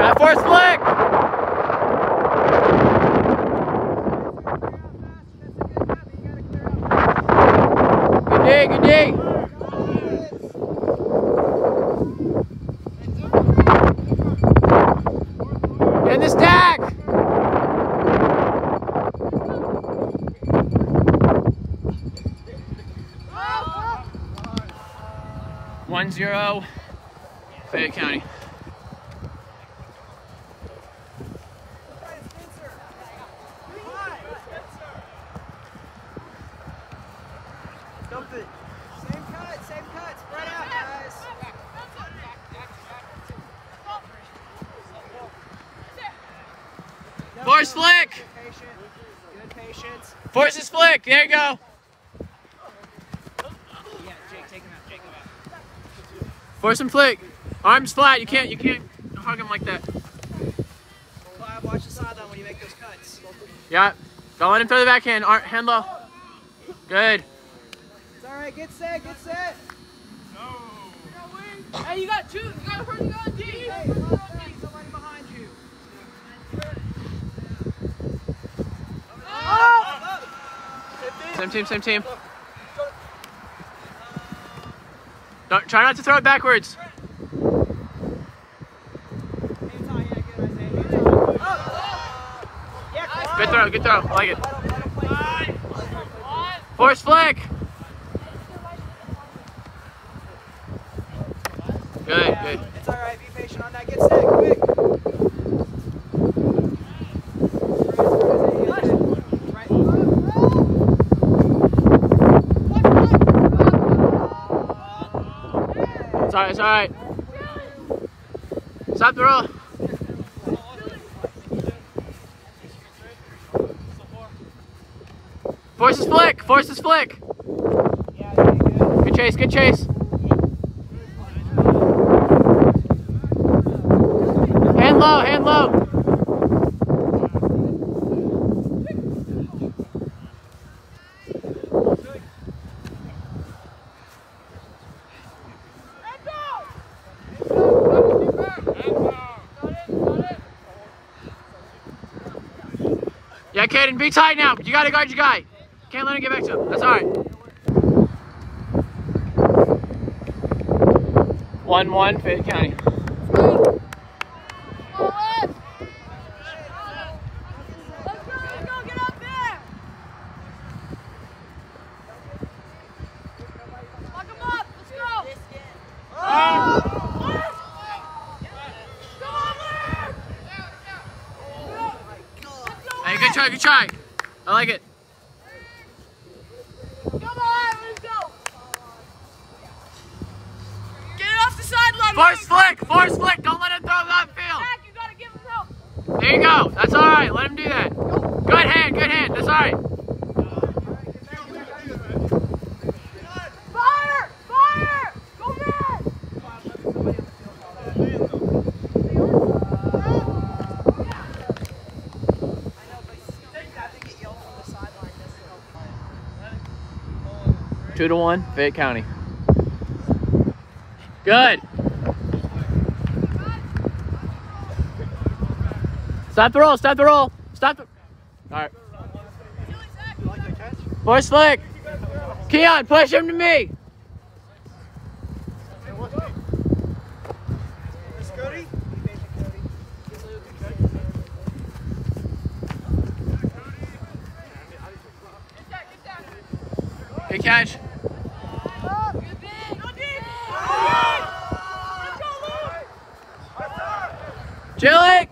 Got force flick! Good day, good day. In the stack! One zero, Fayette County. Same cut, same cut. Spread out, guys. No, Force flick! Good patience. Force his flick. There you go. Yeah, Jake, take him out. Jake him out. Force him flick. Arms flat. You can't. You can't hug him like that. Clive, watch the sideline when you make those cuts. Yeah. Don't let him throw the backhand. Ar- hand low. Good. It's all right. Get set. Get set. Hey, you got two. You got a person you got D. Hey, run up there. Somebody behind you. Same team. Same team. Don't, try not to throw it backwards. Hands high. Yeah, good, Isaiah. Hands high. Up. Yeah, Clive. Good throw. Good throw. I like it. Let him, let him play. Force flick. Good. Yeah, Good. It's all right. Be patient on that. Get set. Quick. It's alright. It's alright. Stop the roll. Force his flick. Force flick. Good chase. Good chase. Hand low. Hand low. Yeah, Caden, be tight now. You gotta guard your guy. Can't let him get back to him. That's all right. One one, Fayette County. Hey, good try, good try. I like it. Force flick, force flick. Don't let him throw that field. There you go. That's all right. Let him do that. Good hand, good hand. That's all right. Two to one, Fayette County. Good. Stop the roll, stop the roll. Stop the. All right. Force flick. Keon, push him to me. Good catch. Jillick!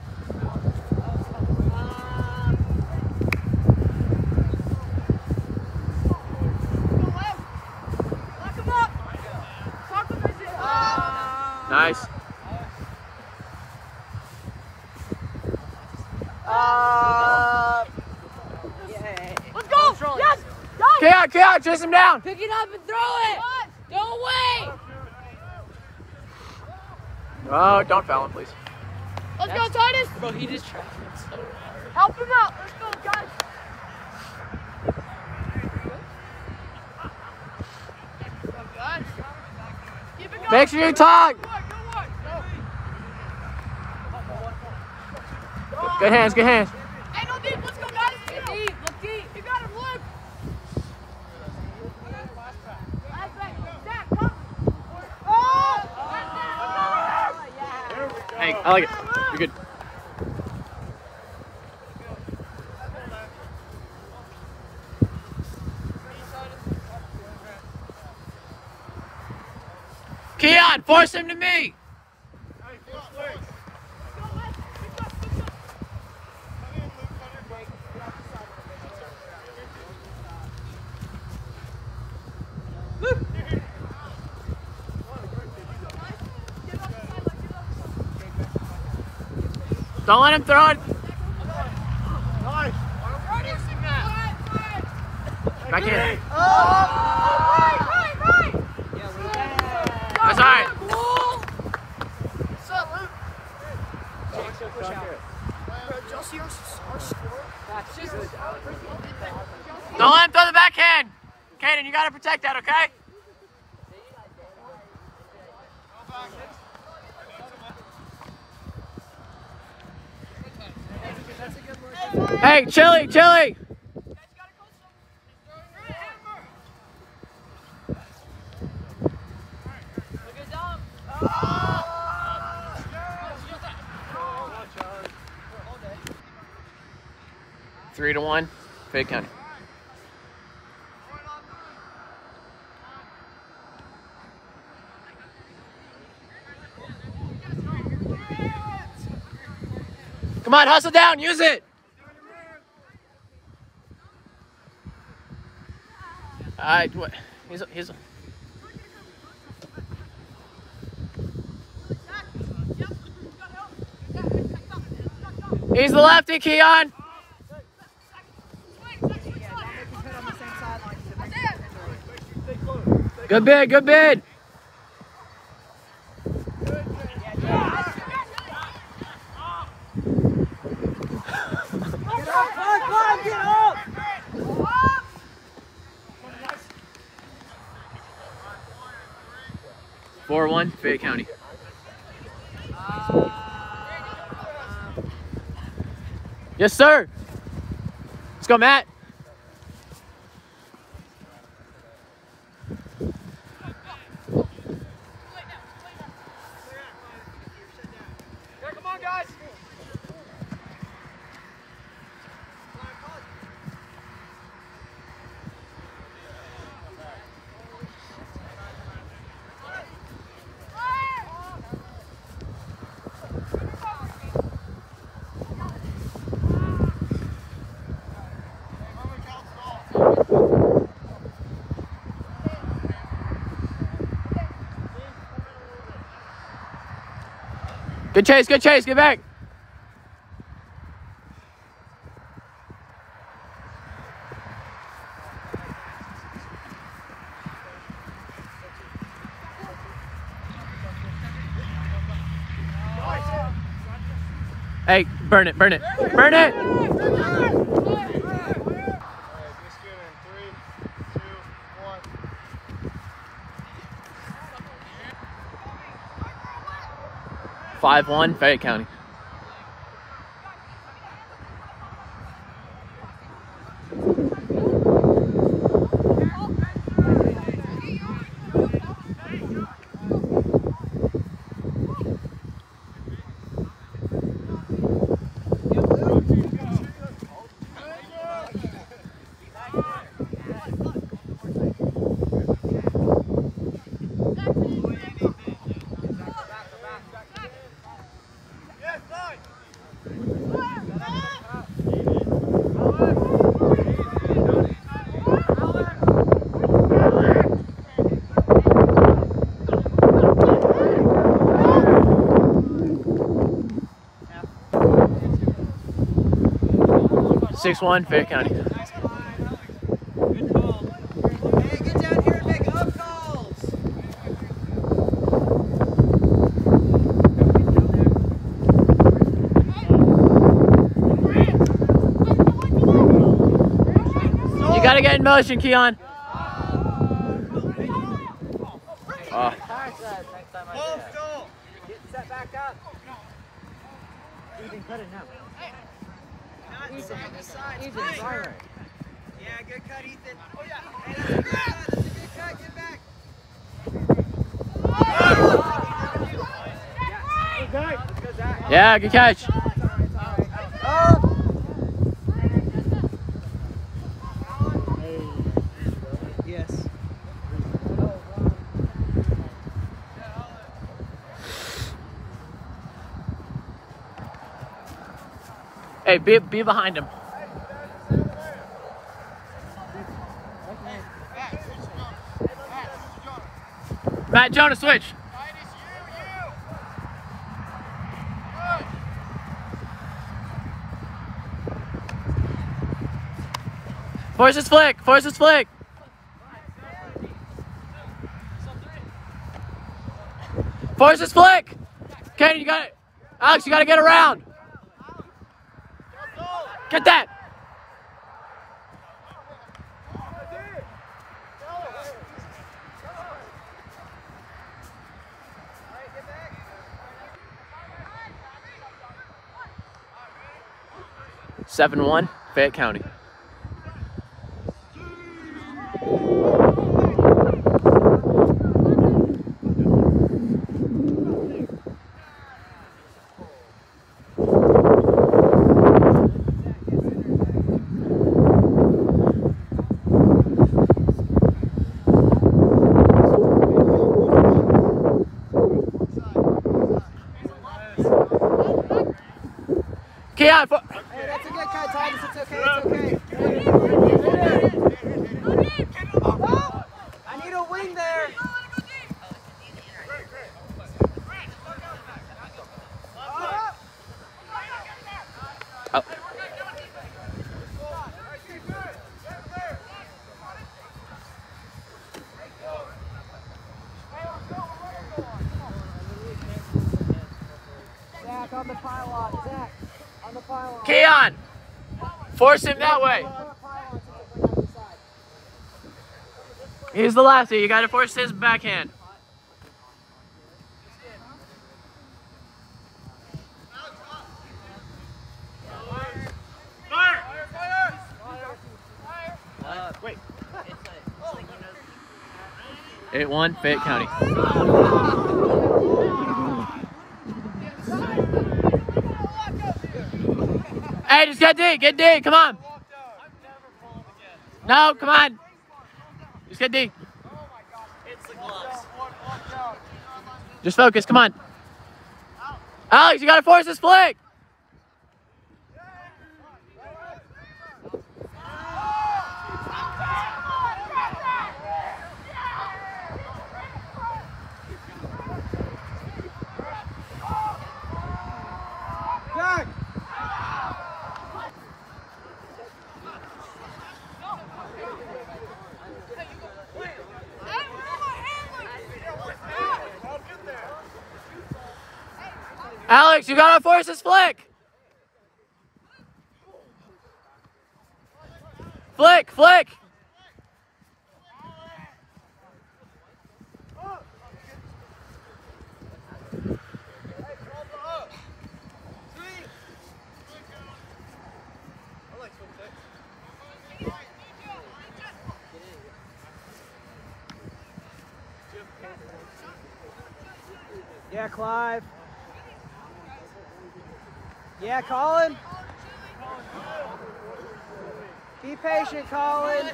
Nice. Uh. Let's go! Yes! yes. Get out, get out, chase him down! Pick it up and throw it! Don't wait! Oh, don't foul him, please. Let's go, Titus. Bro, he just tried. Help him out. Let's go, guys. Go. Keep it going. Make sure you talk. Good work, good work. Good hands, good hands. Hey, no deep. Let's go, guys. Look deep. Look deep. You got him, Luke. Last back. Zach, come. Oh! Hey, I like it. You're good. Keon, force him to me. Don't let him throw it. Back in. That's all right. Don't let him throw the backhand. Kaden, you got to protect that, okay? Hey, Chili, Chili. Three to one, Fayette County. Come on, hustle down, use it. All right, what? He's he's. He's the lefty, Keon. Good bid, good bid. Four one, Fayette County. Yes, sir. Let's go, Matt. Good chase, good chase, get back. Hey, burn it, burn it, burn it. Five one, Fayette County. 6-1, Fayette County. You gotta get in motion, Keon. Uh. Get set back up. You can cut it now. Not side to side. Ethan, Split. fire it. Yeah, good cut, Ethan. Oh, yeah. Hey, that's a good cut. That's a good cut. Get back. Oh! Yeah, let's yeah, good catch. Oh. Hey, be, be behind him. Matt Jonas, switch. Force his flick, force his flick. Force his flick. Kenny, you got it. Alex, you got to get around. Get that. Seven one, Fayette County. Keon, fo- Hey, that's a good cut, Titus. It's okay. It's okay. Oh, I need a wing there. Oh. Zach on the pylon. Zach on the pylon. Keon, force him that way. He's the lefty. You got to force his backhand. Eight one, Fayette County. Hey, just get D, get D, come on. No, come on. Just get D. Just focus, come on. Alex, you gotta force this flick. Alex, you gotta force this flick. Flick, flick. Yeah, Clive. Yeah, Colin. Be patient, Colin.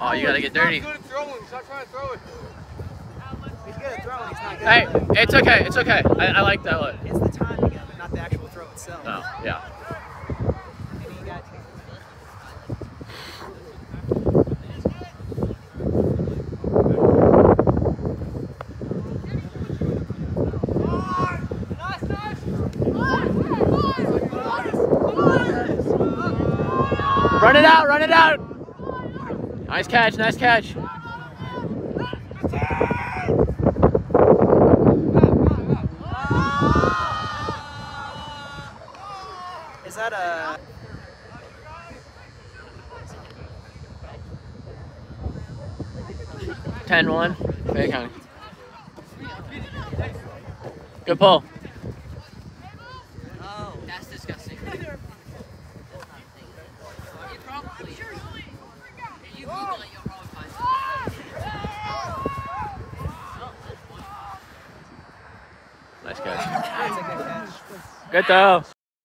Oh, you gotta get dirty. He's good at throwing. He's not good. Hey, it's okay, it's okay. I, I like that one. It's the timing of it, not the actual throw itself. No, yeah. Maybe you got Nice, nice. Run it out, run it out. Nice catch, nice catch. Is that a? Ten one. Fayette County. Good pull. Oh. That's disgusting. You probably. If you Google it, you'll probably find it. Nice catch. That's a good catch. Good throw.